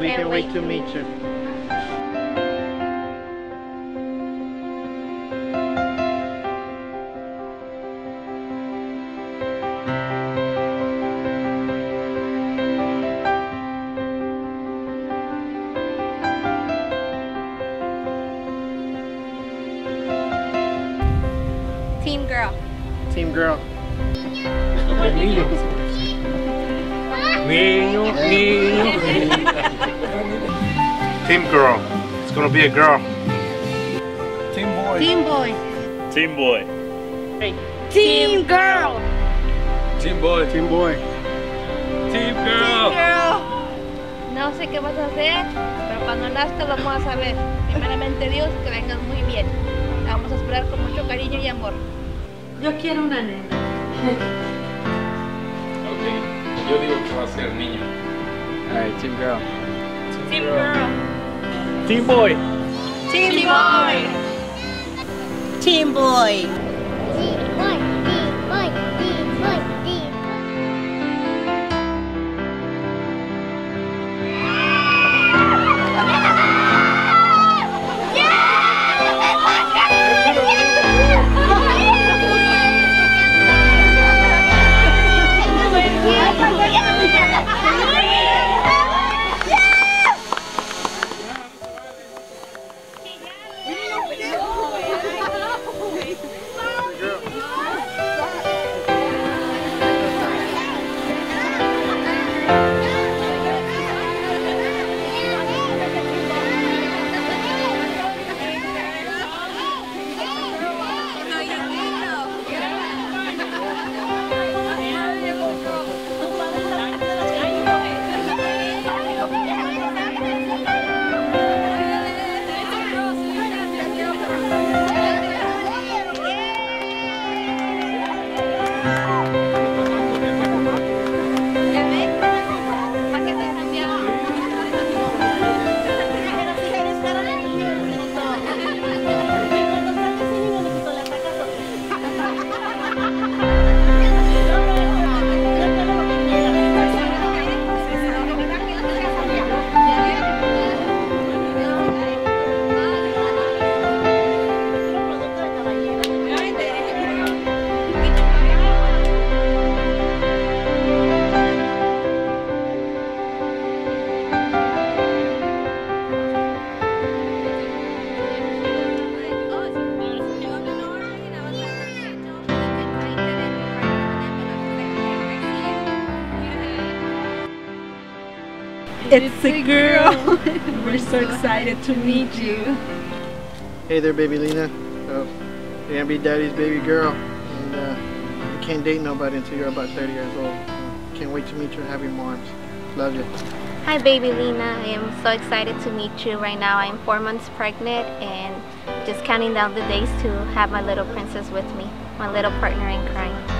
we can't wait to meet you. Team girl. Team girl. Niño, niño. Team girl. It's gonna be a girl. Team boy. Team boy. Team boy. Team girl. Team boy. Team boy. Team girl. Girl. No sé qué vas a hacer, pero cuando nazca lo vamos a saber. Primeramente Dios, que vengas muy bien. La vamos a esperar con mucho cariño y amor. Yo quiero una nena. Yo digo que va a ser niño. Alright, team girl. Team girl. Team boy. Team boy. Team boy. ¿Ya It's a girl. We're so excited to meet you. Hey there, baby Lena. So, you're gonna be daddy's baby girl. And uh, you can't date nobody until you're about 30 years old. Can't wait to meet you and have you in my arms. Love you. Hi, baby Lena. I am so excited to meet you right now. I'm four months pregnant and just counting down the days to have my little princess with me, my little partner in crime.